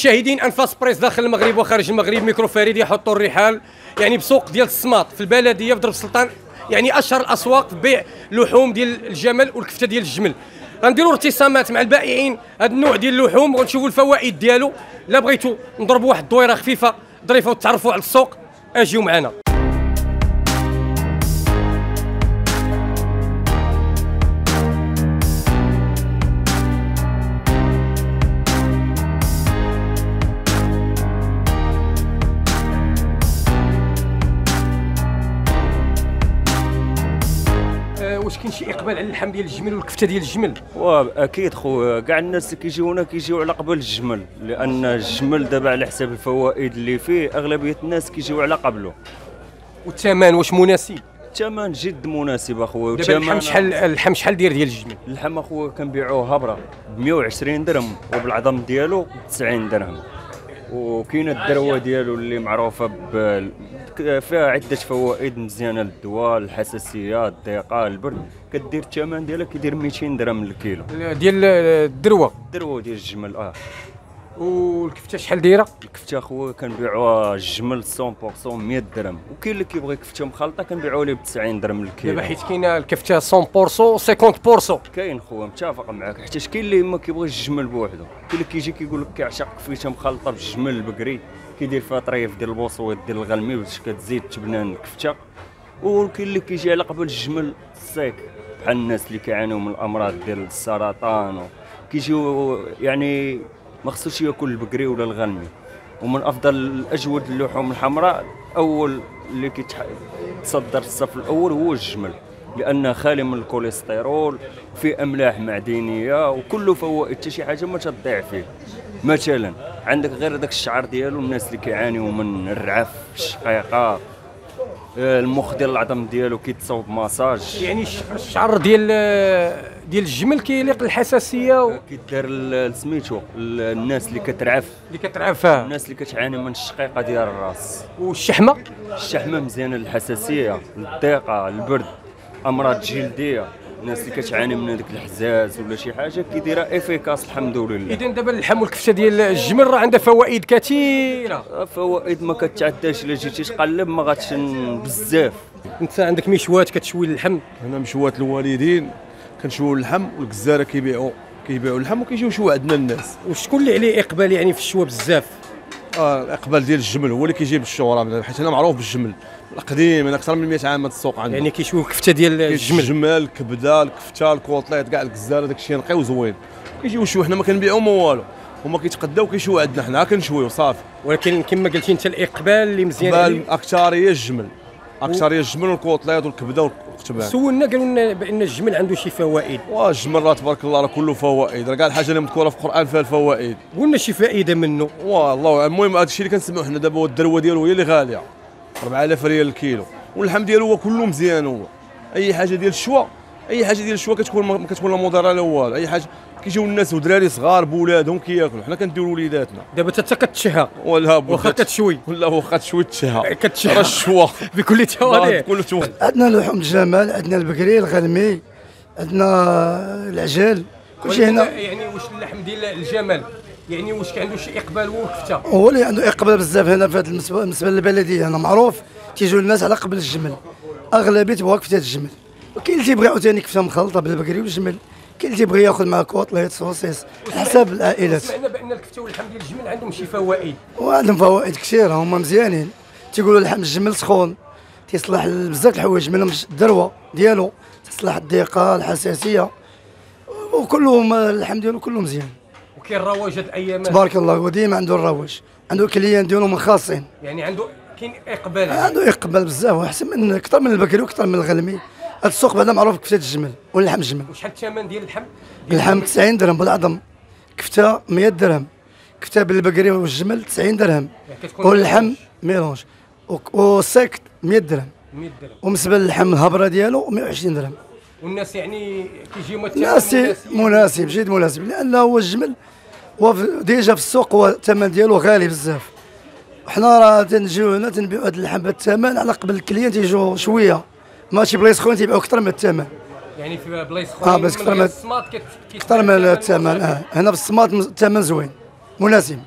المشاهدين أنفاس بريس داخل المغرب وخارج المغرب ميكرو فريد يحط الرحال يعني بسوق ديال السماط في البلدية في درب السلطان يعني أشهر الأسواق في بيع لحوم ديال الجمل والكفتة ديال الجمل. غنديروا ارتسامات مع البائعين هذا النوع ديال اللحوم ونشوفوا الفوائد ديالو. لا بغيتوا نضربوا واحد الدويرة خفيفة ظريفة وتعرفوا على السوق أجيو معنا. كاين شي إقبال على اللحم ديال الجمل والكفتة ديال الجمل؟ واكيد خو كاع الناس اللي كيجيو هنا كيجيو على قبل الجمل لأن الجمل دابا على حساب الفوائد اللي فيه أغلبية الناس كيجيو على قبله. والثمن واش مناسب؟ الثمن جد مناسب أخويا دابا اللحم شحال اللحم شحال داير ديال الجمل؟ اللحم أخويا كنبيعوه هبرة ب 120 درهم وبالعظم ديالو ب 90 درهم. وكاينه الدروه ديالو اللي معروفة ب فيها عدة فوائد مزيانة للدواء الحساسية الضيقة البرد. كدير الثمن ديالها كيدير 200 درهم للكيلو. ديال الدروه الدروه ديال الجمل آه. والكفتة شحال دايرة؟ الكفتة اخويا كنبيعوها الجمل 100% 100 درهم. وكاين اللي كيبغي كفتة مخلطة كنبيعوها ليه ب 90 درهم الكيلو. دابا حيت كاينة الكفتة 100% 50% كاين خويا متفق معاك. حيت كاين اللي ما كيبغيش الجمل بوحدو. كاين اللي كيجي كيقول لك كيعشق كفتة مخلطة بالجمل البقري كيدير فيها طريف ديال البوصويط ديال الغلمي باش كتزيد تبنان الكفتة. وكاين اللي كيجي على قبل الجمل السيك. بحال الناس اللي كيعانيو من الأمراض ديال السرطان كيجيو يعني ما خصوش ياكل البقري ولا الغنمي. ومن أفضل الأجود اللحوم الحمراء أول اللي كيتصدر الصف الأول هو الجمل لأنه خالي من الكوليسترول فيه أملاح معدنية وكله فوائد حتى شي حاجة ما تضيع فيه. مثلا عندك غير داك الشعر ديالو الناس اللي كيعانيو من الرعف الشقيقة المخ ديال العظم ديالو كيتصاوب ماساج. يعني الشعر ديال ديال الجمل كيليق الحساسية و... كيدار سميتو الناس اللي كترعف. اللي كترعف آه. الناس اللي كتعاني من الشقيقة ديال الراس. والشحمة؟ الشحمة مزيانة للحساسية الضيقة البرد أمراض جلدية. الناس اللي كتعاني من هذاك الحزاز ولا شي حاجة كيديرها efficace الحمد لله اذا دابا اللحم والكفته ديال الجمل راه عندها فوائد كثيرة. فوائد ما كتعداش إلا جيتي تقلب ما غاتش بزاف. أنت عندك مشوات كتشوي اللحم؟ هنا مشوات الوالدين كنشويو اللحم والجزاره كيبيعوا كيبيعوا اللحم وكيجيو يشويو عندنا الناس. وشكون اللي عليه إقبال يعني في الشوا بزاف؟ الاقبال ديال الجمل هو اللي كيجيب الشهره حيت أنا معروف بالجمل. القديم أنا أكثر من 100 عام هذا السوق عندنا يعني كيشويو الكفته ديال الجمل. الجمل الكبدة الكفتة ال côtelettes كاع الكزاره داك الشيء نقي وزوين كيجيو يشويو حنا ما كنبيعو ما والو. هما كيتقداو كيشويو عندنا حنا كنشويو صافي. ولكن كما قلتي انت الإقبال اللي مزيان بال عليه. أكثر هي الجمل. أكثر هي الجمل والكوطليط والكبدة والقتبان سولنا قالوا لنا بأن الجمل عنده شي فوائد. والجمل راه تبارك الله راه كله فوائد. راه كاع الحاجة اللي مذكورة في القرآن فيها الفوائد. قلنا شي فائدة منه. والله المهم هذا الشيء اللي كنسمعوا حنا دابا الدروة ديالو هي اللي غالية. 4000 ريال الكيلو. واللحم ديالو هو كله مزيان هو. أي حاجة ديال الشوا أي حاجة ديال الشوا كتكون ما كتكون لا مضره لا والو. أي حاجة كيجيو الناس ودراري صغار بولادهم كياكلوا. حنا كنديروا وليداتنا. دابا انت كتشهى. ولا واخا كتشوي. ولا واخا تشوي تشهى. كتشهى. راه الشوا بكل تواليه كل تو عندنا لحوم الجمال عندنا البقري الغنمي عندنا العجل. كلشي هنا. يعني واش اللحم ديال الجمل؟ يعني واش عنده شي إقبال هو الكفته هو اللي عنده إقبال بزاف هنا في هذه المسبه بالنسبة للبلديه هنا معروف. تيجوا الناس على قبل الجمل. أغلبية تبغى كفتة الجمل. وكاين اللي تيبغي عاوتاني كفتة مخلطة بالبقري والجمل. كاين اللي تيبغي ياخذ معاه côtelettes saucisses حساب العائلات. سمعنا بأن الكفتة واللحم ديال الجمل عندهم شي فوائد. وعندهم فوائد كثيرة هما مزيانين. تيقولوا لحم الجمل سخون تيصلح بزاف الحوايج منهم الدروة ديالو تصلح الضيقة الحساسية وكلهم اللحم ديالو كله مزيان. وكاين رواج هاد الأيام تبارك الله هو ديما عنده الرواج. عنده clients ديالو من خاصين. يعني عنده كاين إقبال. عنده إقبال بزاف وأحسن من أكثر من البكري وأكثر من الغلمي هذا السوق بعدا معروف كفتة الجمل واللحم الجمل. وشحال الثمن ديال اللحم؟ اللحم 90 درهم بالعظم كفتة 100 درهم. كفتة بالبقري والجمل 90 درهم. كتكون واللحم ميلونج. والسيك 100 درهم. 100 درهم. وبالنسبة للحم الهبرة ديالو 120 درهم. والناس يعني كيجيو الناس مناسب جد مناسب لأن هو الجمل هو déjà في السوق هو الثمن ديالو غالي بزاف. حنا راه تنجيو هنا تنبيعوا هذا اللحم بالثمن على قبل ال clients تيجوا شوية. ماشي بلايص اخرين تيبيعوا أكثر من الثمن. يعني في بلايص آه اخرين بس أكثر من كيتباع أكثر من الثمن آه. هنا في الصمات مز- الثمن زوين مناسب.